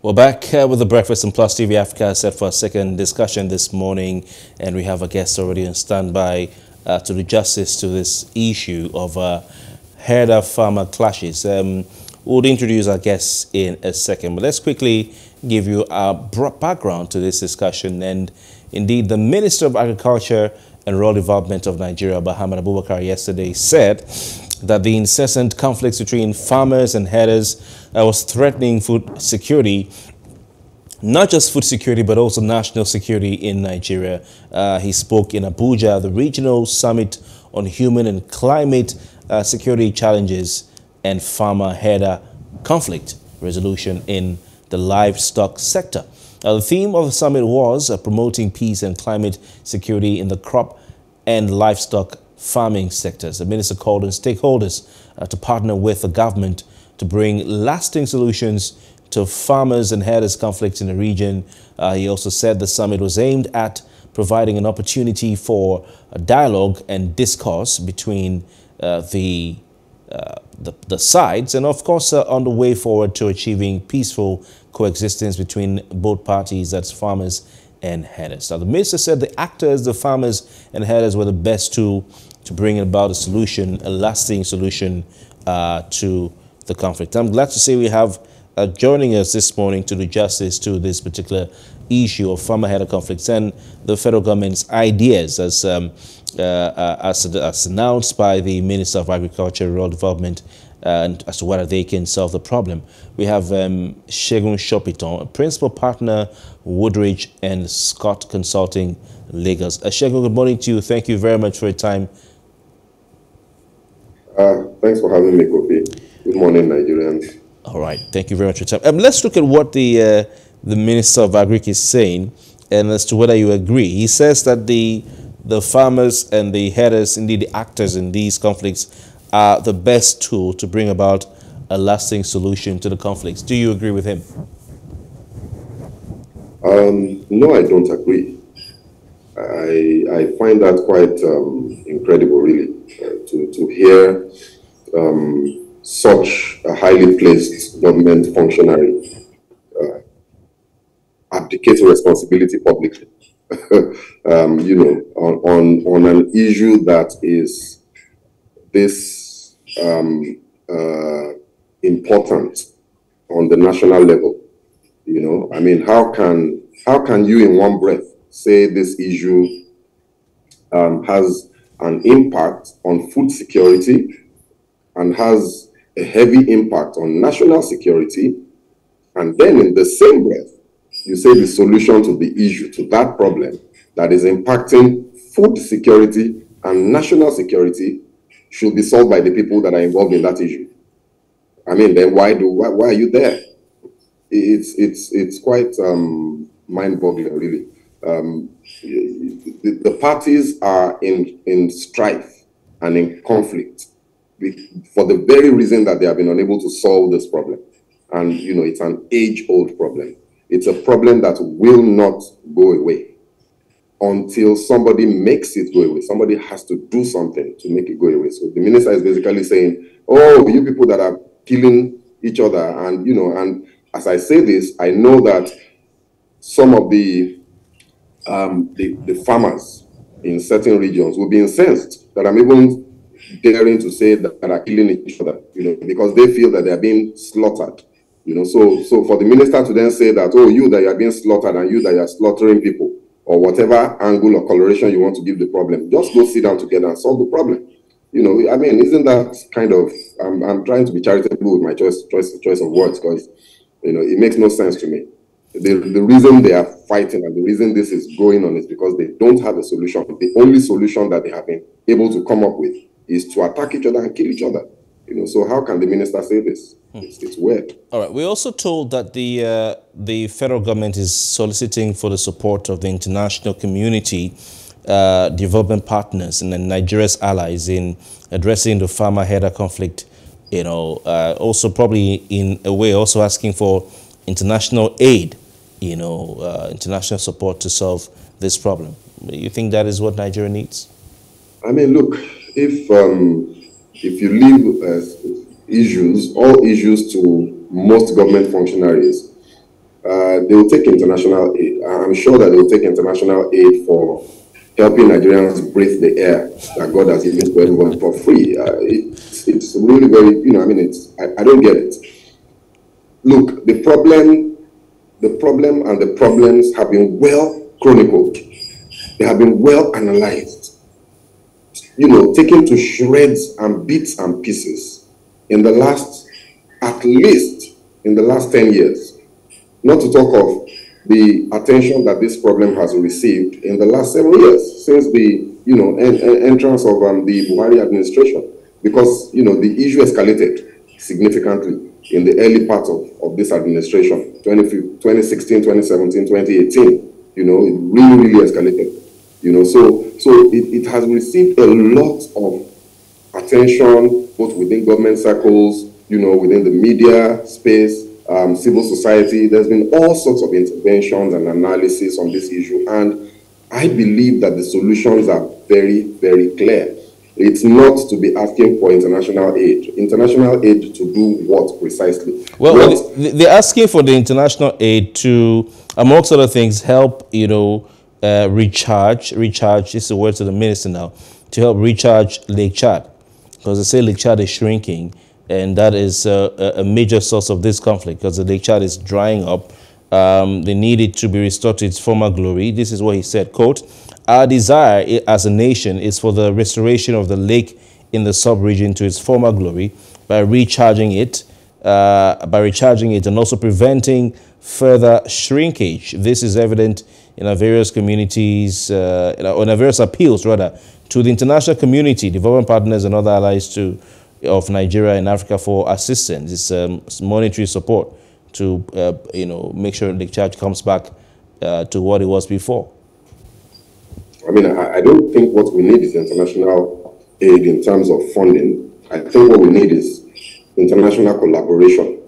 We're back uh, with the Breakfast and Plus TV Africa set for a second discussion this morning, and we have a guest already on standby uh, to do justice to this issue of uh, herder farmer clashes. Um, we'll introduce our guests in a second, but let's quickly give you a background to this discussion. And indeed, the Minister of Agriculture and Rural Development of Nigeria, Muhammad Abubakar, yesterday said that the incessant conflicts between farmers and herders uh, was threatening food security, not just food security, but also national security in Nigeria. Uh, he spoke in Abuja, the regional summit on human and climate uh, security challenges and farmer herder conflict resolution in the livestock sector. Now, the theme of the summit was uh, promoting peace and climate security in the crop and livestock farming sectors. The minister called on stakeholders uh, to partner with the government to bring lasting solutions to farmers and herders conflicts in the region. Uh, he also said the summit was aimed at providing an opportunity for dialogue and discourse between uh, the, uh, the, the sides and of course uh, on the way forward to achieving peaceful coexistence between both parties, that's farmers and herders. Now, the minister said the actors, the farmers and herders were the best to, to bring about a solution, a lasting solution uh, to the conflict. I'm glad to say we have uh, joining us this morning to do justice to this particular issue of farmer herder conflicts and the federal government's ideas as, um, uh, uh as, as announced by the Minister of Agriculture Rural Development and as to whether they can solve the problem. We have um, Segun Sopitan, a principal partner, Woodridge and Scott Consulting, Lagos. Uh, Segun, good morning to you. Thank you very much for your time. Uh, thanks for having me, Kofi. Good morning, Nigerians. All right. Thank you very much for your time. Um, let's look at what the, uh, the Minister of Agric is saying and as to whether you agree. He says that the, the farmers and the herders, indeed the actors in these conflicts, are the best tool to bring about a lasting solution to the conflicts. Do you agree with him? Um, no, I don't agree. I, I find that quite um, incredible, really, uh, to, to hear um, such a highly placed government functionary uh, abdicate responsibility publicly. Um, you know, on, on, on an issue that is this um, uh, important on the national level. You know, I mean, how can how can you in one breath say this issue um, has an impact on food security and has a heavy impact on national security, and then in the same breath, you say the solution to the issue, to that problem that is impacting food security and national security should be solved by the people that are involved in that issue. I mean, then why do why, why are you there? It's it's it's quite um, mind-boggling, really. Um, the, the, parties are in in strife and in conflict for the very reason that they have been unable to solve this problem. And you know, it's an age-old problem. It's a problem that will not go away until somebody makes it go away. Somebody has to do something to make it go away. So the minister is basically saying, oh, you people that are killing each other. And, you know, and as I say this, I know that some of the, um, the, the farmers in certain regions will be incensed that I'm even daring to say that, that are killing each other, you know, because they feel that they are being slaughtered. You know, so so for the minister to then say that, oh, you that you are being slaughtered and you that you are slaughtering people, or whatever angle or coloration you want to give the problem. Just go sit down together and solve the problem. You know, I mean, isn't that kind of? I'm, I'm trying to be charitable with my choice choice choice of words because you know it makes no sense to me. The, the reason they are fighting and the reason this is going on is because they don't have a solution. The only solution that they have been able to come up with is to attack each other and kill each other. You know, so how can the minister say this? Hmm. It's, it's, weird. All right. We're also told that the uh, the federal government is soliciting for the support of the international community, uh, development partners, and Nigeria's allies in addressing the farmer herder conflict. You know, uh, also probably in a way also asking for international aid. You know, uh, international support to solve this problem. You think that is what Nigeria needs? I mean, look, if um, if you leave uh, issues, all issues to most government functionaries, uh, they will take international aid. I'm sure that they will take international aid for helping Nigerians breathe the air that God has given to everyone for free. Uh, it's, it's really very, you know, I mean, it's, I, I don't get it. Look, the problem, the problem and the problems have been well chronicled. They have been well analyzed, you know, taken to shreds and bits and pieces in the last, at least in the last 10 years. Not to talk of the attention that this problem has received in the last several years since the you know en en entrance of um, the Buhari administration because you know the issue escalated significantly in the early part of, of this administration 2016 2017 2018 you know it really really escalated you know so so it, it has received a lot of attention both within government circles you know within the media space um, civil society. There's been all sorts of interventions and analysis on this issue, and I believe that the solutions are very, very clear. It's not to be asking for international aid. International aid to do what precisely? Well, what? they're asking for the international aid to, amongst other things, help, you know, uh, recharge, recharge, this is the word to the minister now, to help recharge Lake Chad. Because they say Lake Chad is shrinking and that is a, a major source of this conflict because the Lake Chad is drying up. Um, they need it to be restored to its former glory. This is what he said, quote, our desire as a nation is for the restoration of the lake in the sub-region to its former glory by recharging it, uh, by recharging it and also preventing further shrinkage. This is evident in our various communities, uh, in our, various appeals rather, to the international community, development partners and other allies to of Nigeria and Africa for assistance. It's um, monetary support to, uh, you know, make sure the church comes back uh, to what it was before. I mean, I, I, don't think what we need is international aid in terms of funding. I think what we need is international collaboration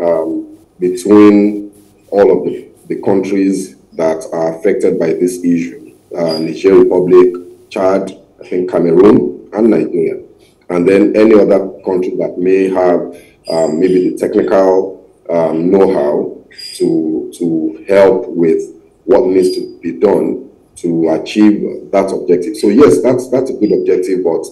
um, between all of the, the countries that are affected by this issue. Uh, Niger Republic, Chad, I think Cameroon, and Nigeria and then any other country that may have um, maybe the technical um, know-how to to help with what needs to be done to achieve that objective. So yes, that's that's a good objective, but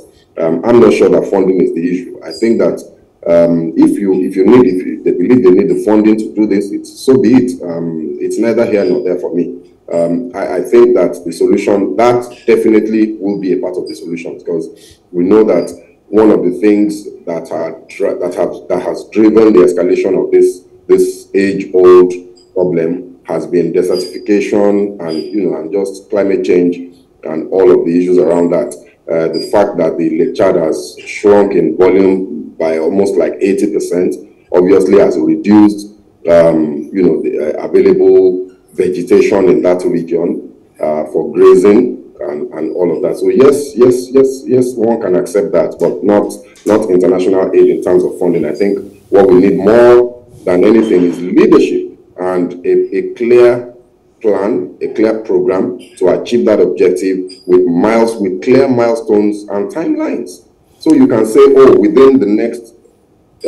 um, I'm not sure that funding is the issue. I think that um, if you if you need if you, they believe they need the funding to do this, it's so be it. Um, it's neither here nor there for me. Um, I, I, think that the solution that definitely will be a part of the solution because we know that one of the things that are that have that has driven the escalation of this this age-old problem has been desertification and you know and just climate change and all of the issues around that. Uh, the fact that the Chad has shrunk in volume by almost like 80% obviously has reduced um, you know the uh, available vegetation in that region uh, for grazing and, and all of that. So yes, yes, yes, yes, one can accept that, but not not international aid in terms of funding. I think what we need more than anything is leadership and a, a clear plan, a clear program to achieve that objective with miles, with clear milestones and timelines. So you can say, oh, within the next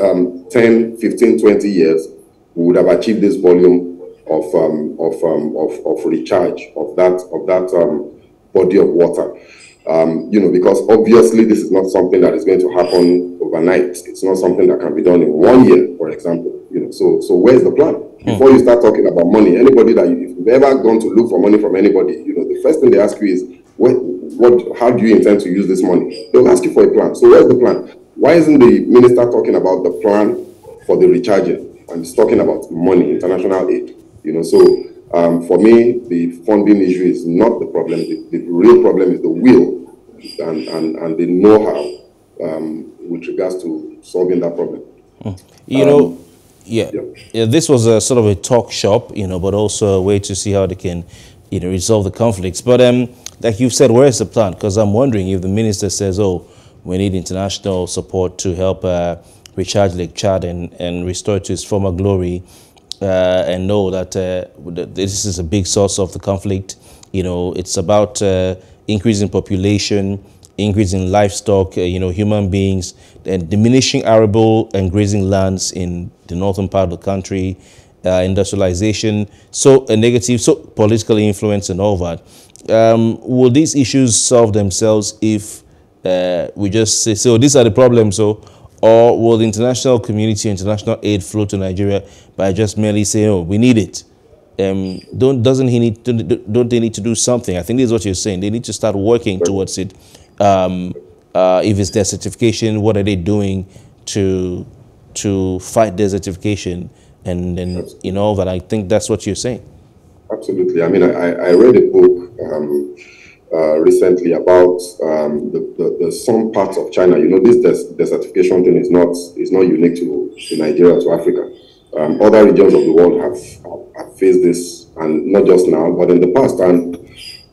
um, 10, 15, 20 years, we would have achieved this volume of um, of, um, of of recharge of that of that um, body of water. Um, you know, because obviously this is not something that is going to happen overnight. It's not something that can be done in one year, for example. You know, so so where's the plan? Hmm. Before you start talking about money, anybody that you, if you've ever gone to look for money from anybody, you know, the first thing they ask you is, what, what, how do you intend to use this money? They'll ask you for a plan. So where's the plan? Why isn't the minister talking about the plan for the recharging and he's talking about money, international aid? You know, so um, for me, the funding issue is not the problem. The, the real problem is the will and, and, and the know-how um, with regards to solving that problem. Mm. You um, know, yeah, yeah, this was a sort of a talk shop, you know, but also a way to see how they can, you know, resolve the conflicts. But um, like you've said, where is the plan? Because I'm wondering if the minister says, oh, we need international support to help uh, recharge Lake Chad and, and restore to its former glory uh, and know that uh, this is a big source of the conflict. You know, it's about uh, increasing population, increasing livestock, uh, you know, human beings, and diminishing arable and grazing lands in the northern part of the country, uh, industrialization, so a negative, so political influence and all that. Um, will these issues solve themselves if uh, we just say, so these are the problems, so, or will the international community, international aid flow to Nigeria by just merely saying, oh, we need it? Um, don't doesn't he need to, don't they need to do something? I think this is what you're saying. They need to start working towards it. Um, uh, if it's desertification, what are they doing to to fight desertification? And then you know that I think that's what you're saying. Absolutely. I mean, I, I read a book um, uh, recently about um, the, the, the, some parts of China. You know, this des desertification thing is not is not unique to, to Nigeria to Africa. Um, other regions of the world have, have faced this, and not just now, but in the past. And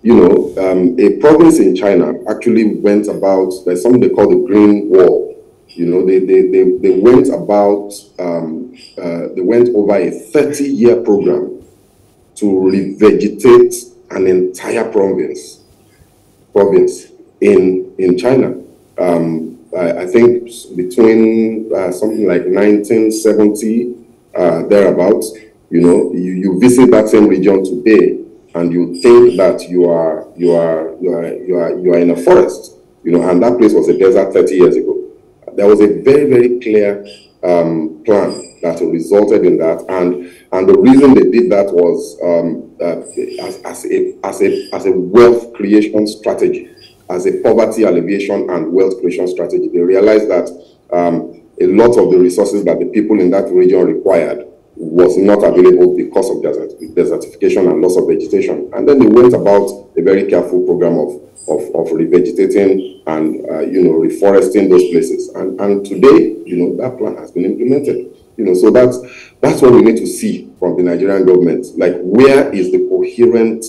you know, um, a province in China actually went about. There's something they call the Green Wall. You know, they they they, they went about. Um, uh, they went over a 30-year program to revegetate an entire province province in in China. Um, I, I, think between uh, something like 1970 uh, thereabouts, you know, you, you visit that same region today, and you think that you are you are you are you are you are in a forest, you know, and that place was a desert 30 years ago. There was a very very clear um, plan that resulted in that, and and the reason they did that was um, uh, as, as, a, as, a, as a wealth creation strategy, as a poverty alleviation and wealth creation strategy. They realized that um, a lot of the resources that the people in that region required was not available because of desert, desertification and loss of vegetation. And then they went about a very careful program of, of, of revegetating and, uh, you know, reforesting those places. And, and today, you know, that plan has been implemented. You know, so that's that's what we need to see from the Nigerian government. Like, where is the coherent,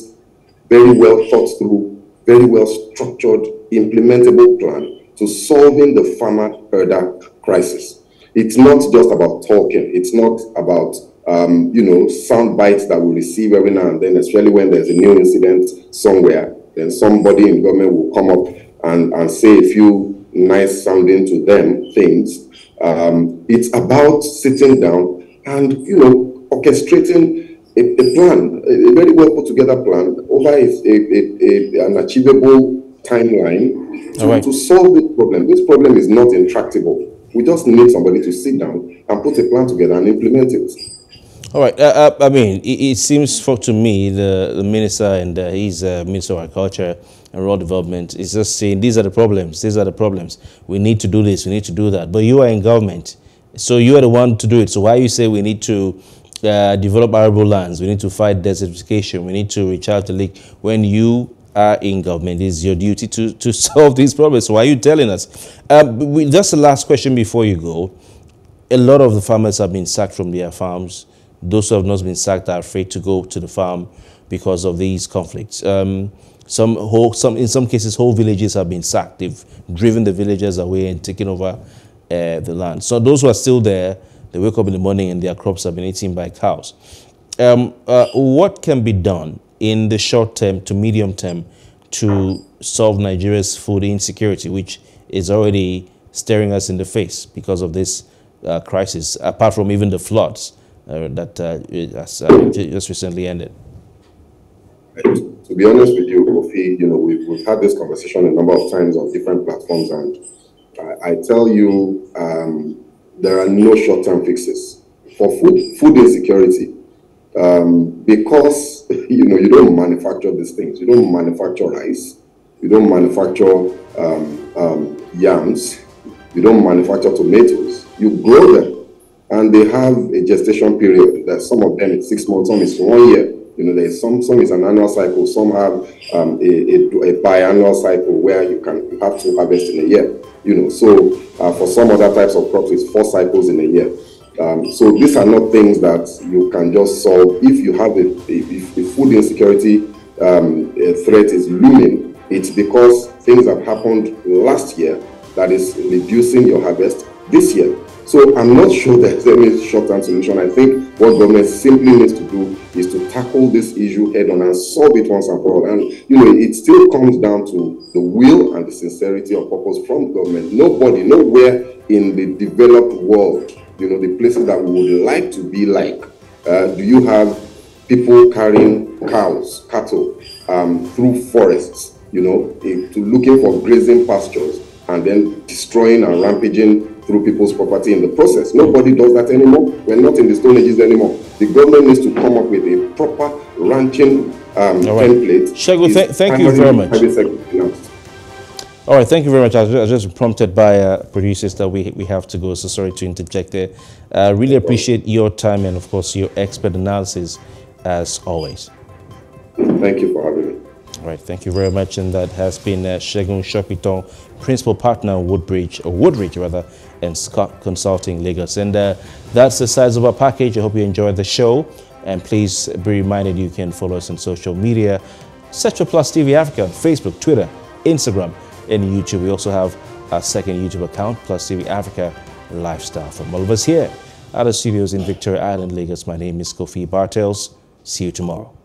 very well thought through, very well structured, implementable plan to solving the farmer herder crisis? It's not just about talking. It's not about um, you know sound bites that we receive every now and then, especially when there's a new incident somewhere. Then somebody in government will come up and, and say a few nice sounding to them things um, it's about sitting down and, you know, orchestrating a, a plan, a, a, very well put together plan over a, a, an achievable timeline to, right. to solve this problem. This problem is not intractable. We just need somebody to sit down and put a plan together and implement it. All right. Uh, uh I mean, it, it, seems for to me the, the minister and uh, he's uh, Minister of Agriculture and Rural Development is just saying these are the problems. These are the problems. We need to do this. We need to do that. But you are in government, so you are the one to do it. So why you say we need to uh, develop arable lands? We need to fight desertification. We need to recharge the lake. When you are in government, it's your duty to to solve these problems. So why are you telling us? Uh, we, just the last question before you go. A lot of the farmers have been sacked from their farms those who have not been sacked are afraid to go to the farm because of these conflicts. Um, some whole, some, in some cases, whole villages have been sacked. They've driven the villagers away and taken over uh, the land. So those who are still there, they wake up in the morning and their crops have been eaten by cows. Um, uh, what can be done in the short term to medium term to solve Nigeria's food insecurity, which is already staring us in the face because of this uh, crisis, apart from even the floods? uh, that uh, has uh, just recently ended? To be honest with you, Kofi, you know, we've, we've had this conversation a number of times on different platforms, and I, I tell you, um, there are no short-term fixes for food food insecurity. Um, because you know you don't manufacture these things, you don't manufacture rice, you don't manufacture um, um, yams, you don't manufacture tomatoes. You grow them and they have a gestation period. That some of them it's six months, some is one year. You know, there's some some is an annual cycle, some have um, a, a, a, biannual cycle where you can have to harvest in a year. You know, so uh, for some other types of crops, it's four cycles in a year. Um, so these are not things that you can just solve if you have a, if food insecurity um, threat is looming. It's because things have happened last year that is reducing your harvest this year. So I'm not sure that there's short-term solution. I think what government simply needs to do is to tackle this issue head-on and solve it once and for all. And you know, it still comes down to the will and the sincerity of purpose from government. Nobody, nowhere in the developed world, you know, the places that we would like to be like, Uh, do you have people carrying cows, cattle um, through forests, you know, to looking for grazing pastures and then destroying and rampaging through people's property in the process. Nobody does that anymore. We're not in the Stone Ages anymore. The government needs to come up with a proper ranching um, right. template. Shego, th thank you very much. All right, thank you very much. I was just prompted by uh, producers that we, we have to go, so sorry to interject there. Uh, really appreciate your time and, of course, your expert analysis as always. Thank you for having me. All right, thank you very much. And that has been uh, Segun Sopitan, Principal Partner Woodbridge, or Woodridge rather, and Scott Consulting Lagos. And uh, that's the size of our package. I hope you enjoyed the show. And please be reminded you can follow us on social media. Search for Plus TV Africa on Facebook, Twitter, Instagram, and YouTube. We also have our second YouTube account, Plus TV Africa Lifestyle. From all of us here at the studios in Victoria Island, Lagos, my name is Kofi Bartels. See you tomorrow.